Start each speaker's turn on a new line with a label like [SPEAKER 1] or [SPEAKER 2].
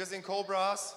[SPEAKER 1] Wir sind Cobras.